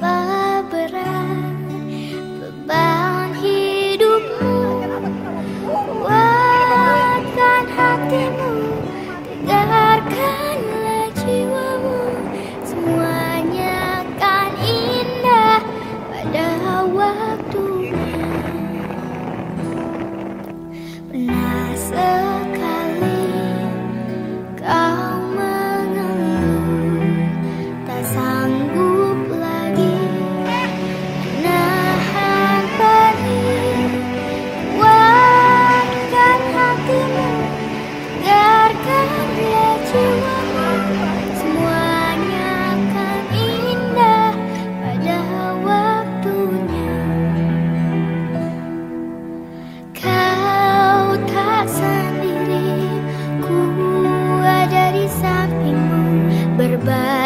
Betapa berat beban hidupmu? Kuatkan hatimu Tegarkanlah jiwamu. Semuanya kan indah pada waktu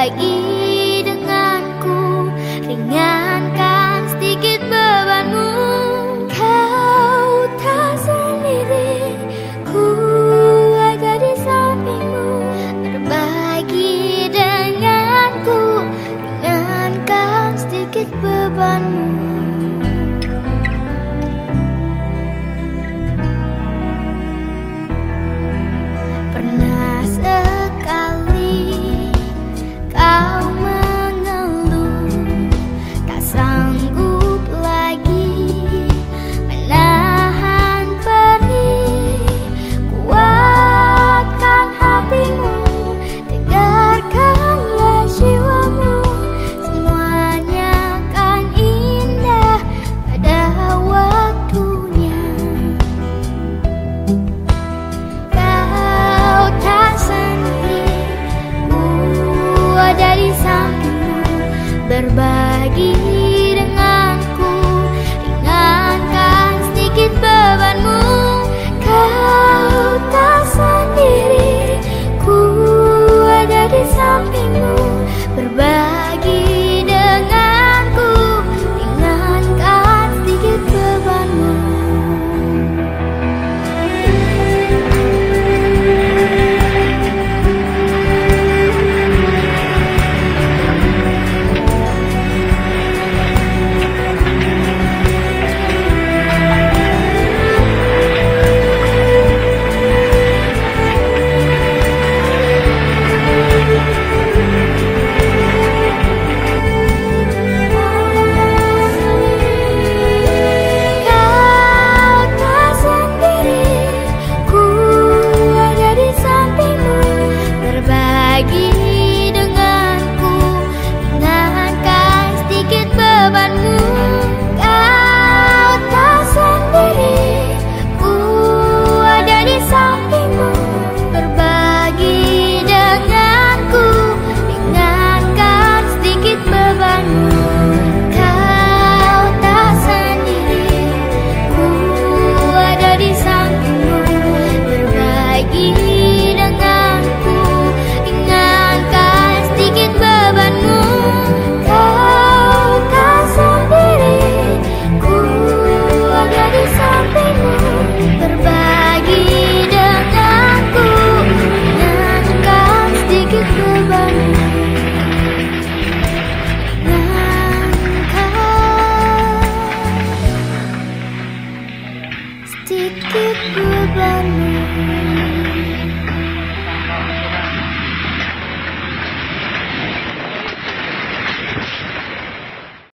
like berbahaya